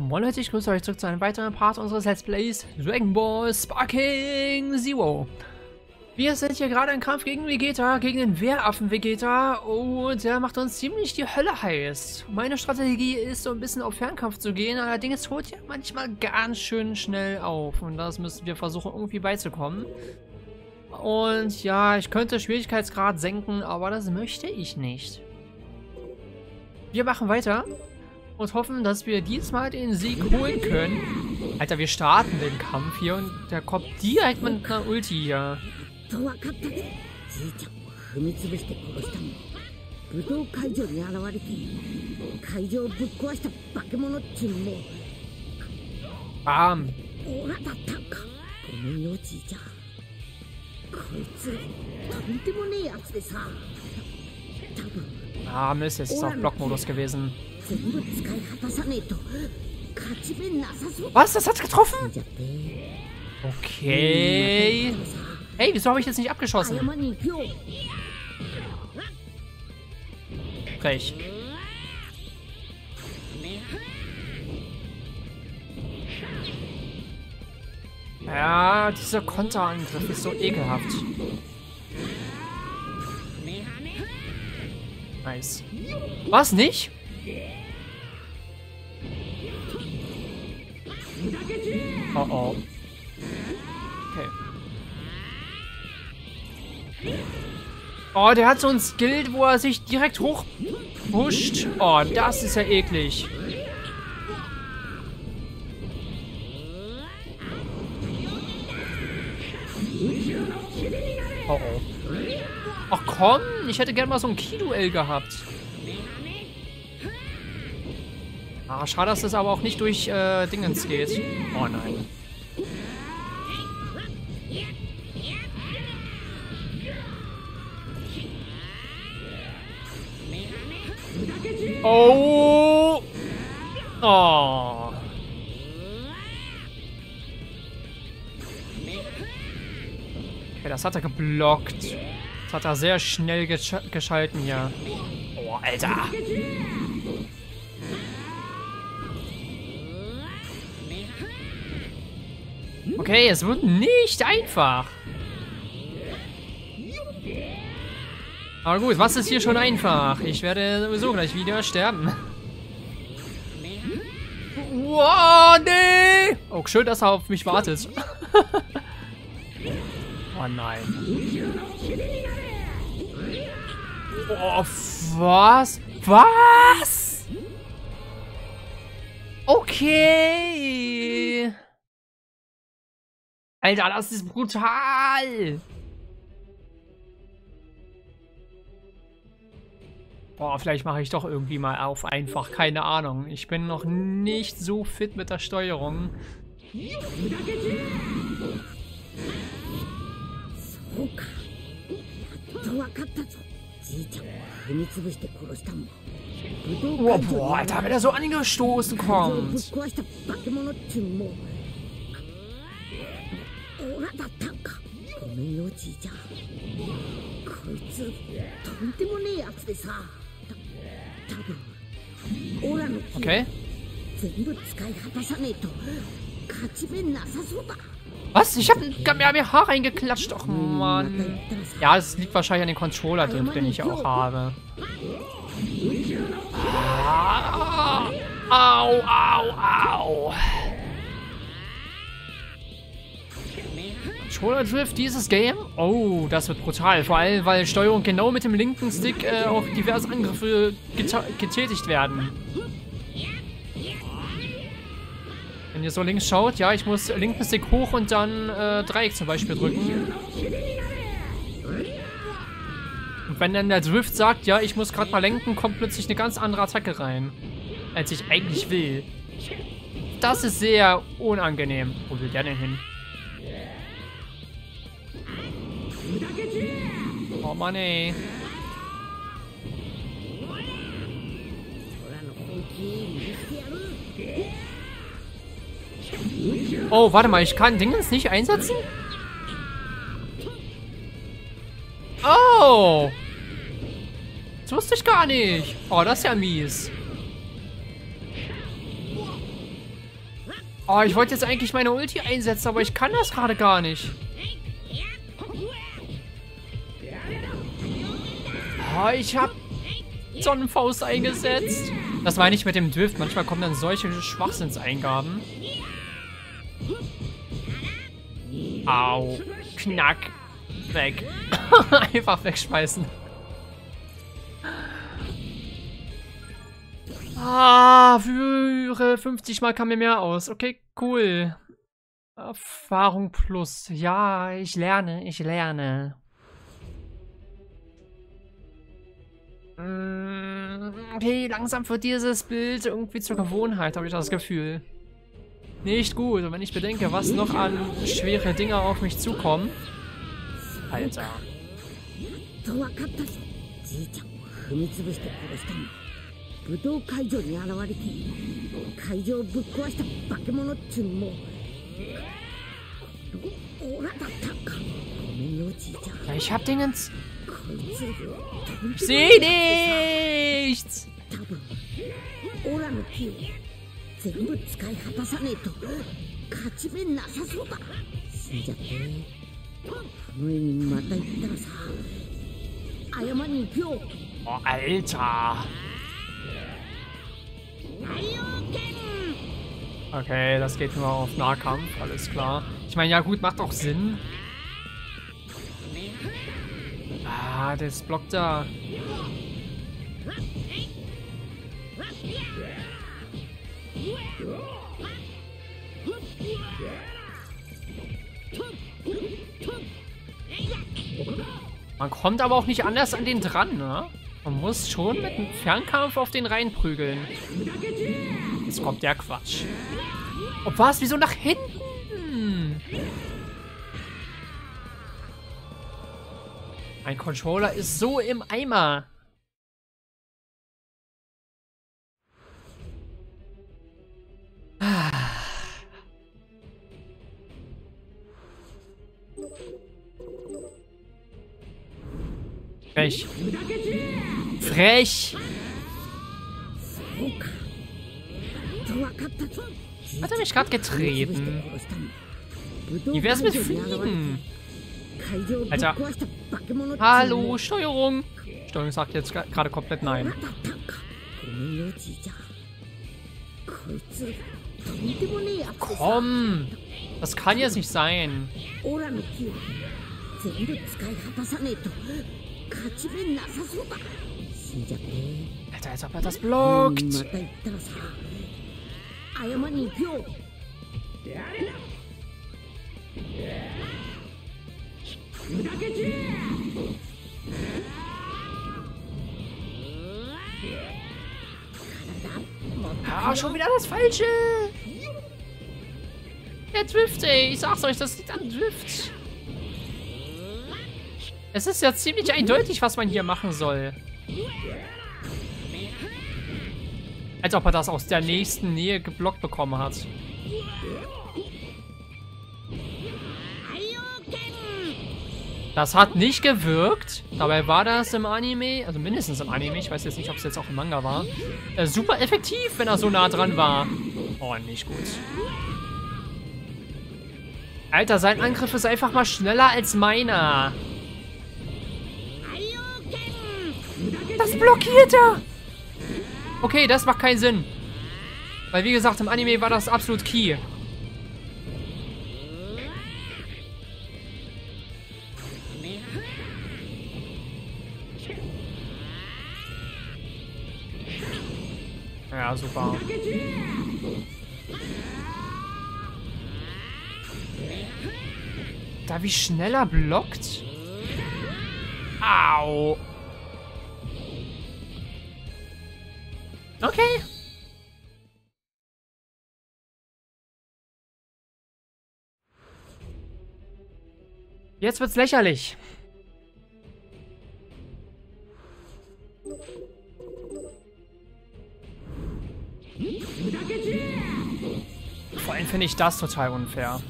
Moin Leute, ich grüße euch zurück zu einem weiteren Part unseres Let's Plays Dragon Ball Sparking Zero. Wir sind hier gerade im Kampf gegen Vegeta, gegen den Wehraffen Vegeta und der macht uns ziemlich die Hölle heiß. Meine Strategie ist so ein bisschen auf Fernkampf zu gehen, allerdings holt er manchmal ganz schön schnell auf und das müssen wir versuchen irgendwie beizukommen. Und ja, ich könnte Schwierigkeitsgrad senken, aber das möchte ich nicht. Wir machen weiter und hoffen, dass wir diesmal den Sieg holen können. Alter, wir starten den Kampf hier und der kommt direkt mit einer Ulti hier. Bam. Ah, Mist, jetzt ist auch Blockmodus gewesen. Hm. Was? Das hat's getroffen? Okay. Hey, wieso habe ich jetzt nicht abgeschossen? Frech. Ja, dieser Konterangriff ist so ekelhaft. Nice. Was, nicht? Oh oh. Okay. Oh, der hat so ein Skill, wo er sich direkt hochpusht. Oh, das ist ja eklig. Oh oh. Ach komm, ich hätte gern mal so ein Key-Duell gehabt. Ah, schade, dass das aber auch nicht durch äh, Dingens geht. Oh nein. Oh! Oh. Okay, das hat er geblockt. Das hat er sehr schnell gesch geschalten hier. Oh, Alter. Okay, es wird nicht einfach. Aber gut, was ist hier schon einfach? Ich werde sowieso gleich wieder sterben. Wow, nee! Oh, schön, dass er auf mich wartet. oh nein. Oh, was? Was? Okay. Alter, das ist brutal! Boah, vielleicht mache ich doch irgendwie mal auf einfach. Keine Ahnung. Ich bin noch nicht so fit mit der Steuerung. Boah, boah, Alter, wenn er so angestoßen kommt. ごめんよじいちゃんこいつとんでもねえやつでさた多分オラの気 Okay. 全部使い果たさねえと勝ち目なさそうだ Was? Ich habe mir, mir Haar reingeklatscht. Och, Mann. Ja, es liegt wahrscheinlich an den Controller, den, den ich ja auch habe. Ah, au, au, au. Controller Drift, dieses Game? Oh, das wird brutal. Vor allem, weil Steuerung genau mit dem linken Stick äh, auch diverse Angriffe getätigt werden. Wenn ihr so links schaut, ja, ich muss linken Stick hoch und dann äh, Dreieck zum Beispiel drücken. Und wenn dann der Drift sagt, ja, ich muss gerade mal lenken, kommt plötzlich eine ganz andere Attacke rein, als ich eigentlich will. Das ist sehr unangenehm. Wo will der denn hin? Oh Mann, ey. Oh, warte mal, ich kann Dingens nicht einsetzen? Oh! Das wusste ich gar nicht. Oh, das ist ja mies. Oh, ich wollte jetzt eigentlich meine Ulti einsetzen, aber ich kann das gerade gar nicht. Oh, ich habe Sonnenfaust eingesetzt. Das meine ich mit dem Drift. Manchmal kommen dann solche Schwachsinnseingaben. Au. Knack. Weg. Einfach wegschmeißen. Ah, für 50 Mal kam mir mehr aus. Okay, cool. Erfahrung plus. Ja, ich lerne, ich lerne. Mm, okay, langsam wird dieses Bild irgendwie zur Gewohnheit, habe ich das Gefühl. Nicht gut. Und wenn ich bedenke, was noch an schwere Dinger auf mich zukommen. Alter. Ja, ich hab Dingens. Ich sehe nichts! Oh, Alter! Okay, das geht nur auf Nahkampf, alles klar. Ich meine, ja gut, macht auch Sinn. Ah, das blockt da. Man kommt aber auch nicht anders an den dran, ne? Man muss schon mit einem Fernkampf auf den reinprügeln. Jetzt kommt der Quatsch. Oh, was? Wieso nach hinten? Mein Controller ist so im Eimer. Ah. Frech. Frech. Hat er mich gerade getreten? Wie wär's mit Fliegen? Alter. Hallo, Steuerung. Steuerung sagt jetzt gerade komplett nein. Komm! Das kann jetzt nicht sein. Alter, als ob er das blockt. Ah, schon wieder das Falsche. Der Drift, ey. Ich sag's euch, das liegt an Drift. Es ist ja ziemlich eindeutig, was man hier machen soll. Als ob er das aus der nächsten Nähe geblockt bekommen hat. Das hat nicht gewirkt. Dabei war das im Anime, also mindestens im Anime, ich weiß jetzt nicht, ob es jetzt auch im Manga war, äh, super effektiv, wenn er so nah dran war. Oh, nicht gut. Alter, sein Angriff ist einfach mal schneller als meiner. Das blockiert er! Okay, das macht keinen Sinn. Weil wie gesagt, im Anime war das absolut key. Super. Da wie schneller blockt? Au. Okay. Jetzt wird's lächerlich. finde ich das total unfair.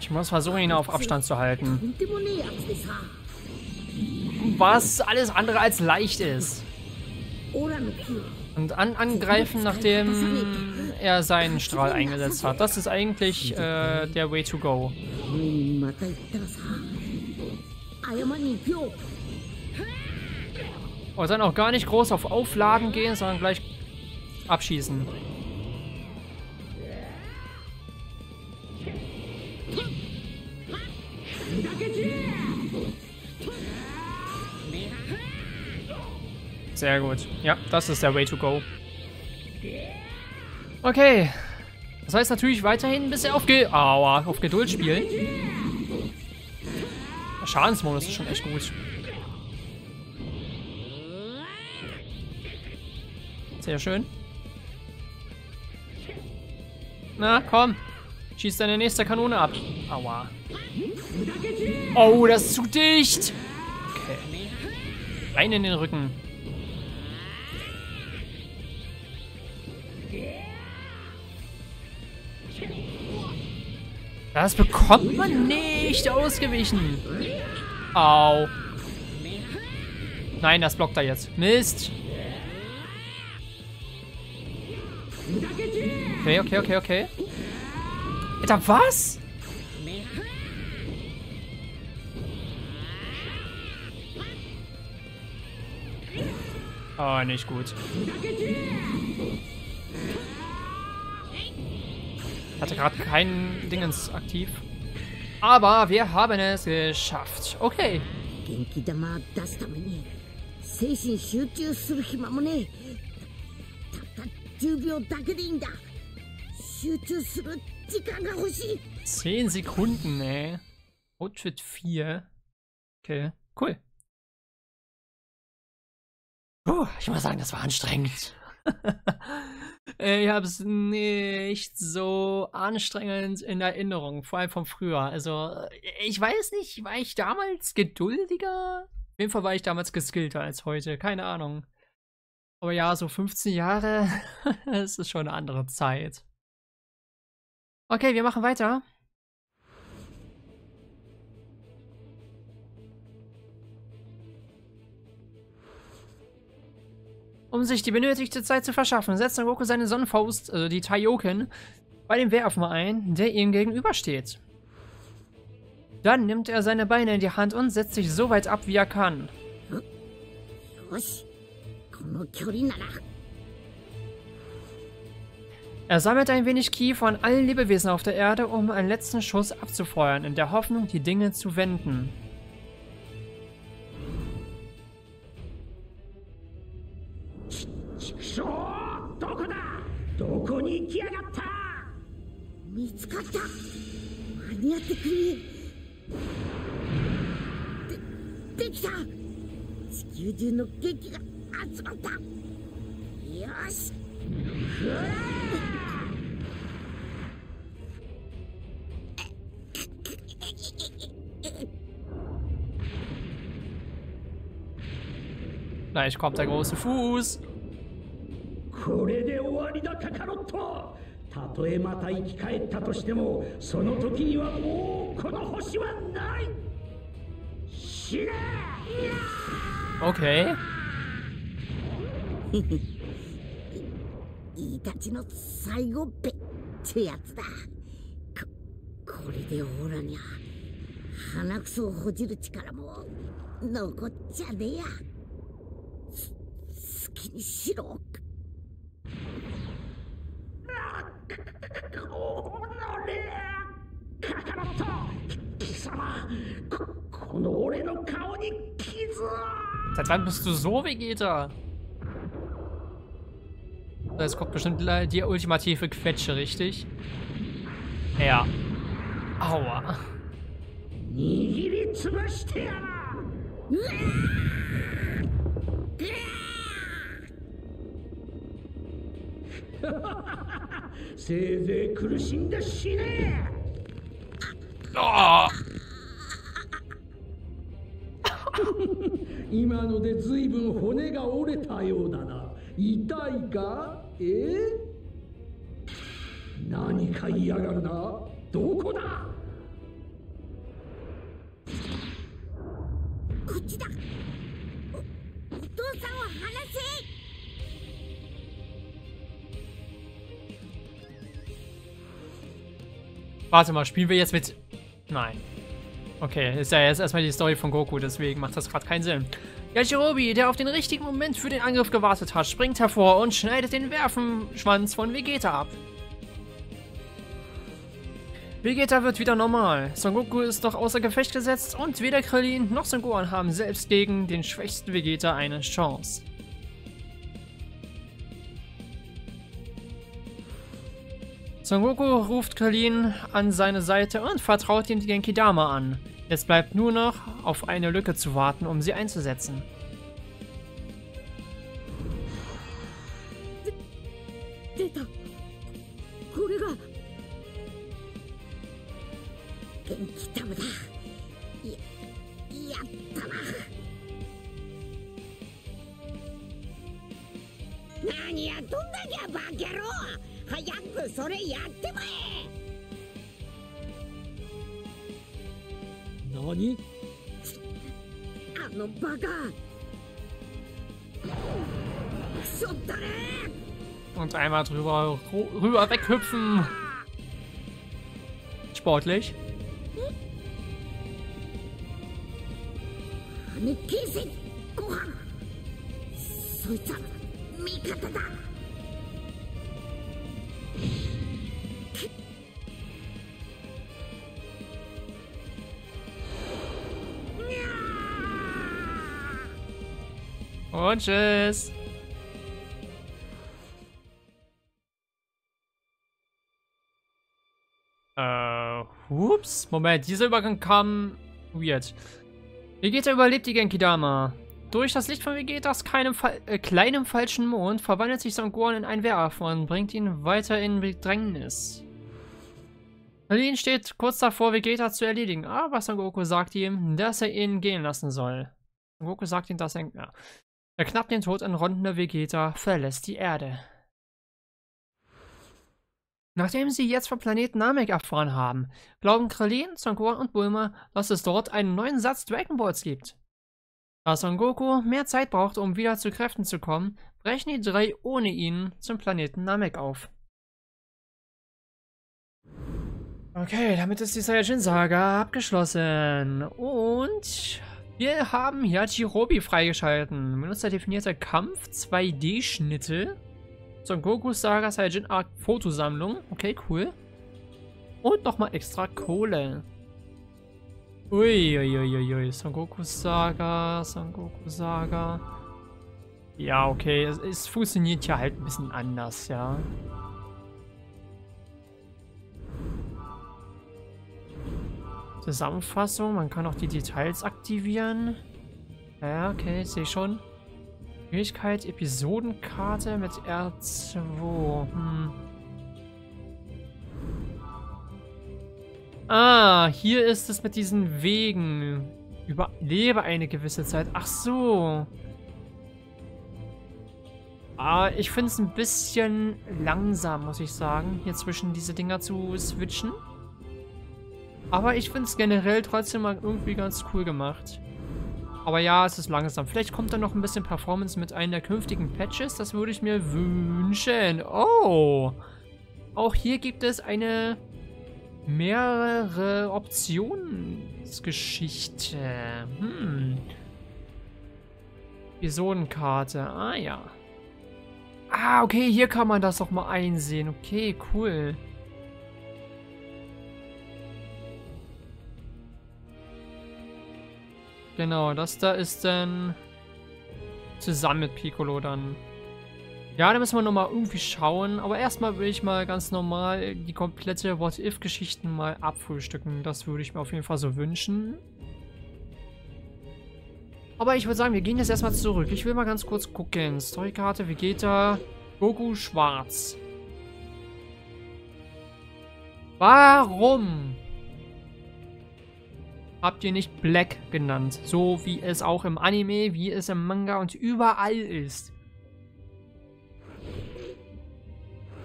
Ich muss versuchen, ihn auf Abstand zu halten. Was alles andere als leicht ist. Und an angreifen, nachdem er seinen Strahl eingesetzt hat. Das ist eigentlich äh, der Way to go. Und dann auch gar nicht groß auf Aufladen gehen, sondern gleich abschießen. Sehr gut. Ja, das ist der Way to go. Okay. Das heißt natürlich weiterhin ein bisschen auf, Ge Aua, auf Geduld spielen. Der Schadensmodus ist schon echt gut. Sehr schön. Na, komm. Schieß deine nächste Kanone ab. Aua. Oh, das ist zu dicht. Okay. Rein in den Rücken. Das bekommt man nicht ausgewichen. Au. Nein, das blockt er jetzt. Mist. Okay, okay, okay, okay. Alter, was? Oh, nicht gut. Hatte gerade keinen Dingens aktiv. Aber wir haben es geschafft. Okay. 元気玉出すために精神集中する暇もねえたった10秒だけでいいんだ集中する時間が欲しい10 Sekunden, ey. Outfit 4. Okay, cool. Puh, ich muss sagen, das war anstrengend. ich habe es nicht so anstrengend in Erinnerung, vor allem von früher. Also, ich weiß nicht, war ich damals geduldiger? Auf jeden Fall war ich damals geskillter als heute, keine Ahnung. Aber ja, so 15 Jahre, es ist schon eine andere Zeit. Okay, wir machen weiter. um sich die benötigte Zeit zu verschaffen, setzt Goku seine Sonnenfaust, also die Taioken, bei dem Werfer ein, der ihm gegenübersteht. Dann nimmt er seine Beine in die Hand und setzt sich so weit ab, wie er kann. Er sammelt ein wenig Ki von allen Lebewesen auf der Erde, um einen letzten Schuss abzufeuern, in der Hoffnung, die Dinge zu wenden. 見つかった。間に合ってくれ。でできた。地球中の元気が集まった。よし。Gleich kommt der große Fuß. これで終わりだカカロットたとえまた生き返ったとしてもその時にはもうこの星はない。死ね Okay. いいたちの最後べってやつだ。ここれでオーラにゃ鼻くそをほじる力も残っちゃねえや。す好きにしろ様ここの俺の顔に傷を Seit wann bist du so, Vegeta? Es kommt bestimmt le- die ultimative Quetsche, richtig? Ja. Aua. 握りつぶしてやらせいぜい苦しんで死ね Oh, 今のでずいぶん骨が折れたようだな。痛いか？え？何か嫌がるな。どこだ？こっちだ。おお父さんを離せ。Warte mal, spielen wir jetzt mit... Nein. Okay, ist ja jetzt erstmal die Story von Goku, deswegen macht das gerade keinen Sinn. Yajirobe, der auf den richtigen Moment für den Angriff gewartet hat, springt hervor und schneidet den Werfenschwanz von Vegeta ab. Vegeta wird wieder normal. Son Goku ist noch außer Gefecht gesetzt und weder Krillin noch Son Gohan haben selbst gegen den schwächsten Vegeta eine Chance. Son Goku ruft Krillin an seine Seite und vertraut ihm die Genkidama an. Es bleibt nur noch, auf eine Lücke zu warten, um sie einzusetzen. 出何やっとんだにゃバカ野郎早くそれやってまえ何あのバカクソだね Und einmal drüber, ru- rüber weghüpfen. Sportlich. 羽形成ご飯そいつは味方だにゃー Und tschüss. Äh, hups. Moment, dieser Übergang kam weird. Vegeta überlebt die Genkidama. Durch das Licht von Vegetas keinem äh, kleinem falschen Mond verwandelt sich Son Gohan in einen Werfer und bringt ihn weiter in Bedrängnis. Krillin steht kurz davor, Vegeta zu erledigen, aber Son Goku sagt ihm, dass er ihn gehen lassen soll. Son Goku sagt ihm, dass er... Ja. Der knapp den Tod entronnende Vegeta verlässt die Erde. Nachdem sie jetzt vom Planeten Namek erfahren haben, glauben Krillin, Son Gohan und Bulma, dass es dort einen neuen Satz Dragon Balls gibt. Da Son Goku mehr Zeit braucht, um wieder zu Kräften zu kommen, brechen die drei ohne ihn zum Planeten Namek auf. Okay, damit ist die Saiyajin-Saga abgeschlossen. Und wir haben Yajirobe freigeschalten. Benutzerdefinierte Kampf, 2D-Schnitte. Son Gokus Saga Saiyajin Arc Fotosammlung. Okay, cool. Und nochmal extra Kohle. Uiuiuiui. Ui. Son Goku Saga, Son Goku Saga. Ja, okay. Es, es funktioniert ja halt ein bisschen anders, ja. Zusammenfassung, man kann auch die Details aktivieren. Ja, okay, sehe ich schon. Fähigkeit, Episodenkarte mit R2. Hm. Ah, hier ist es mit diesen Wegen. Überlebe eine gewisse Zeit. Ach so. Ah, ich finde es ein bisschen langsam, muss ich sagen, hier zwischen diese Dinger zu switchen. Aber ich finde es generell trotzdem mal irgendwie ganz cool gemacht. Aber ja, es ist langsam. Vielleicht kommt da noch ein bisschen Performance mit einem der künftigen Patches. Das würde ich mir wünschen. Oh! Auch hier gibt es eine mehrere Optionsgeschichte. Hm. Episodenkarte. Ah ja. Ah, okay, hier kann man das doch mal einsehen. Okay, cool. Genau, das da ist dann zusammen mit Piccolo dann. Ja, da müssen wir nochmal irgendwie schauen. Aber erstmal will ich mal ganz normal die komplette What-If-Geschichten mal abfrühstücken. Das würde ich mir auf jeden Fall so wünschen. Aber ich würde sagen, wir gehen jetzt erstmal zurück. Ich will mal ganz kurz gucken. Storykarte, Vegeta, Goku schwarz. Warum habt ihr nicht Black genannt? So wie es auch im Anime, wie es im Manga und überall ist.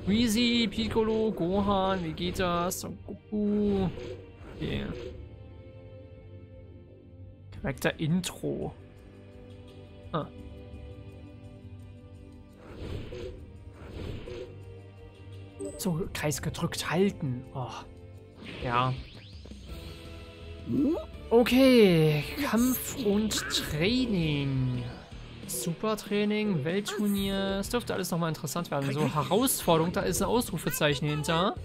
Freezy, Piccolo, Gohan, Vegeta, Son Goku. Okay. Charakter Intro. Ah. So, Kreis gedrückt halten. Oh. Ja. Okay, Kampf und Training. Supertraining, Weltturnier. Es dürfte alles nochmal interessant werden. So, Herausforderung, da ist ein Ausrufezeichen hinter.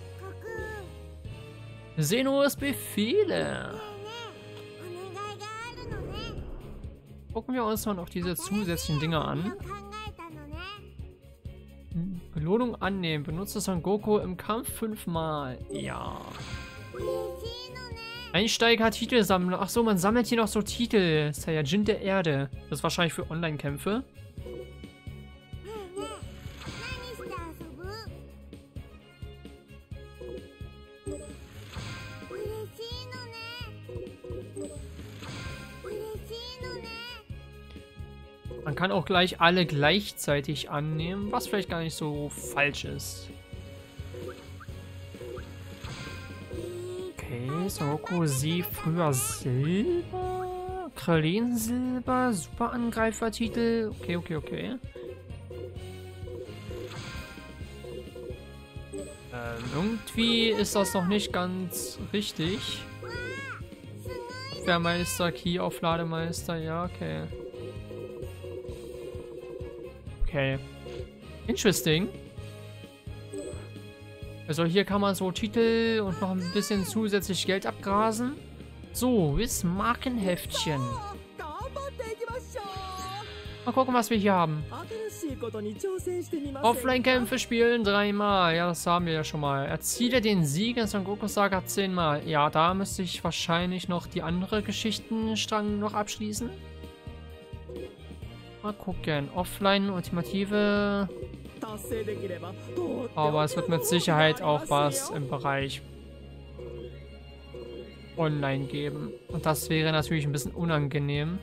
Zenos Befehle. Gucken wir uns mal noch diese zusätzlichen Dinge an. Belohnung annehmen. Benutze Son Goku im Kampf fünfmal. Ja. Einsteiger Titel sammeln. Ach so, man sammelt hier noch so Titel. Saiyajin der Erde. Das ist wahrscheinlich für Online-Kämpfe. Man kann auch gleich alle gleichzeitig annehmen, was vielleicht gar nicht so falsch ist. Okay, Soroku sie früher Silber. Krillin Silber, Super Angreifertitel. Okay, okay, okay. Ähm, irgendwie ist das noch nicht ganz richtig. Quermeister, Key Auflademeister, ja, okay. Okay. Interesting. Also hier kann man so Titel und noch ein bisschen zusätzlich Geld abgrasen. So, ist Markenheftchen. Mal gucken, was wir hier haben. Offline-Kämpfe spielen dreimal. Ja, das haben wir ja schon mal. Erziele den Sieg in Son Goku Saga zehnmal. Ja, da müsste ich wahrscheinlich noch die andere Geschichtenstrang noch abschließen. Mal gucken. Offline, Ultimative. Aber es wird mit Sicherheit auch was im Bereich Online geben. Und das wäre natürlich ein bisschen unangenehm.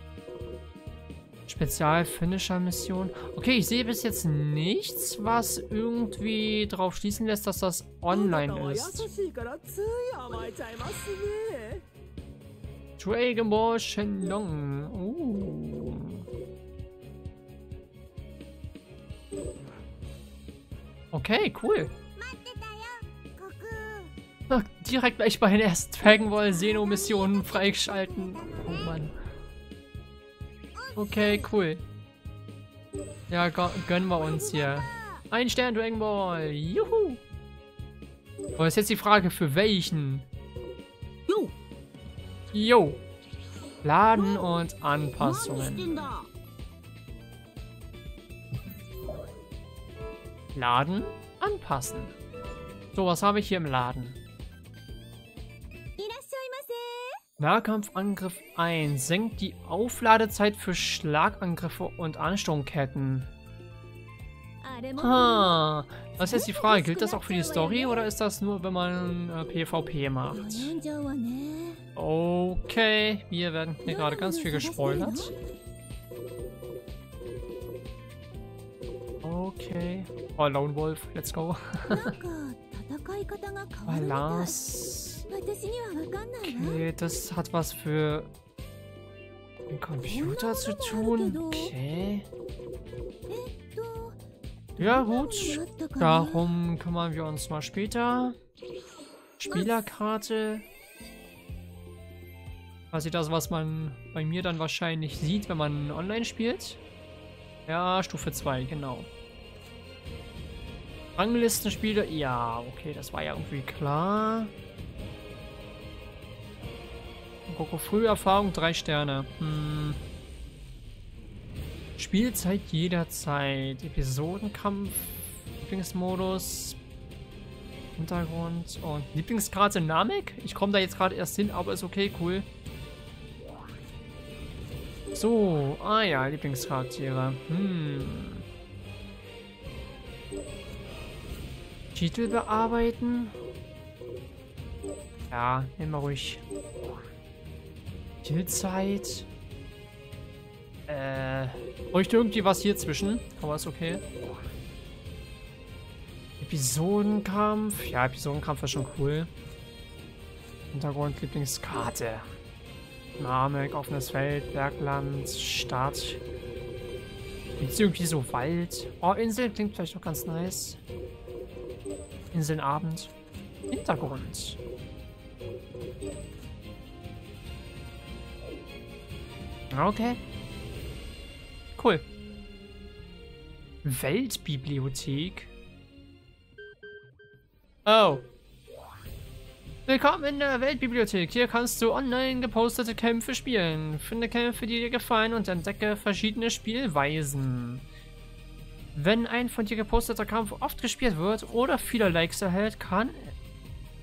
Spezial-Finisher-Mission. Okay, ich sehe bis jetzt nichts, was irgendwie darauf schließen lässt, dass das online ist. Dragon Ball Shenlong. Okay, cool. Ach, direkt gleich bei den ersten Dragon Ball Xeno Missionen freigeschalten. Oh Mann. Okay, cool. Ja, gönnen wir uns hier. Ein Stern Dragon Ball. Juhu. Aber ist jetzt die Frage, für welchen? Jo. Jo. Laden und Anpassungen. Laden, anpassen. So, was habe ich hier im Laden? Nahkampfangriff 1 senkt die Aufladezeit für Schlagangriffe und Ansturmketten. Ah, das ist jetzt die Frage, gilt das auch für die Story oder ist das nur, wenn man äh, PvP macht? Okay, wir werden hier gerade ganz viel gespoilert. Okay. Oh, Lone Wolf, let's go. Balance. Okay, das hat was für den Computer zu tun. Okay. Ja, gut. Darum kümmern wir uns mal später. Spielerkarte. Quasi das, was man bei mir dann wahrscheinlich sieht, wenn man online spielt. Ja, Stufe 2, genau. Ranglistenspiele? Ja, okay, das war ja irgendwie klar. Goku Früherfahrung, drei Sterne. Hm. Spielzeit jederzeit. Episodenkampf, Lieblingsmodus, Hintergrund und Lieblingskarte Namek. Ich komme da jetzt gerade erst hin, aber ist okay, cool. So, ah ja, Lieblingscharaktere. Hm. Titel bearbeiten. Ja, nehmen wir ruhig. Killzeit. Äh, bräuchte irgendwie was hier zwischen, aber ist okay. Episodenkampf. Ja, Episodenkampf war schon cool. Hintergrund, Lieblingskarte. Namek, offenes Feld, Bergland, Stadt. Gibt's irgendwie so Wald? Oh, Insel klingt vielleicht noch ganz nice. Inselnabend. Hintergrund. Okay. Cool. Weltbibliothek. Oh. Willkommen in der Weltbibliothek. Hier kannst du online gepostete Kämpfe spielen. Finde Kämpfe, die dir gefallen und entdecke verschiedene Spielweisen. Wenn ein von dir geposteter Kampf oft gespielt wird oder viele Likes erhält, kann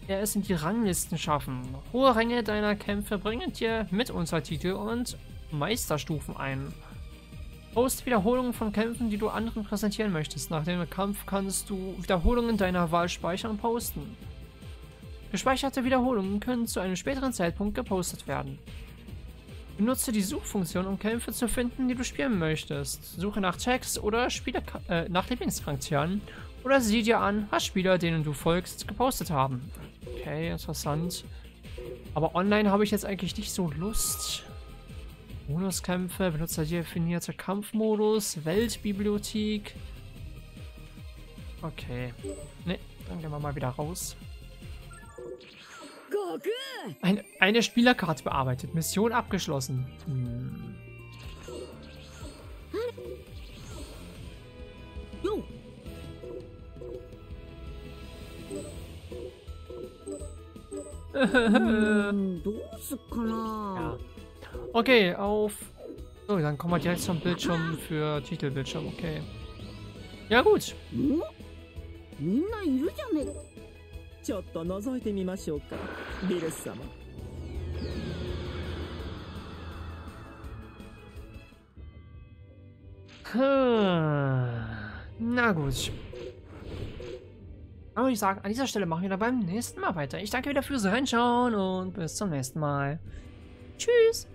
er es in die Ranglisten schaffen. Hohe Ränge deiner Kämpfe bringen dir Mituntertitel und Meisterstufen ein. Post Wiederholungen von Kämpfen, die du anderen präsentieren möchtest. Nach dem Kampf kannst du Wiederholungen deiner Wahl speichern und posten. Gespeicherte Wiederholungen können zu einem späteren Zeitpunkt gepostet werden. Benutze die Suchfunktion, um Kämpfe zu finden, die du spielen möchtest. Suche nach Text oder Spieler äh, nach Lieblingscharakteren oder sieh dir an, was Spieler, denen du folgst, gepostet haben. Okay, interessant. Aber online habe ich jetzt eigentlich nicht so Lust. Bonuskämpfe, benutzerdefinierte Kampfmodus, Weltbibliothek. Okay. Ne, dann gehen wir mal wieder raus. Eine, eine Spielerkarte bearbeitet. Mission abgeschlossen. Hm. ja. Okay, auf... So, dann kommen wir direkt zum Bildschirm für Titelbildschirm, okay. Ja gut. みんないるじゃね ちょっと覗いてみましょうかビルス様 Na gut. Aber ich sage, an dieser Stelle machen wir dann beim nächsten Mal weiter. Ich danke wieder fürs Reinschauen und bis zum nächsten Mal. Tschüss.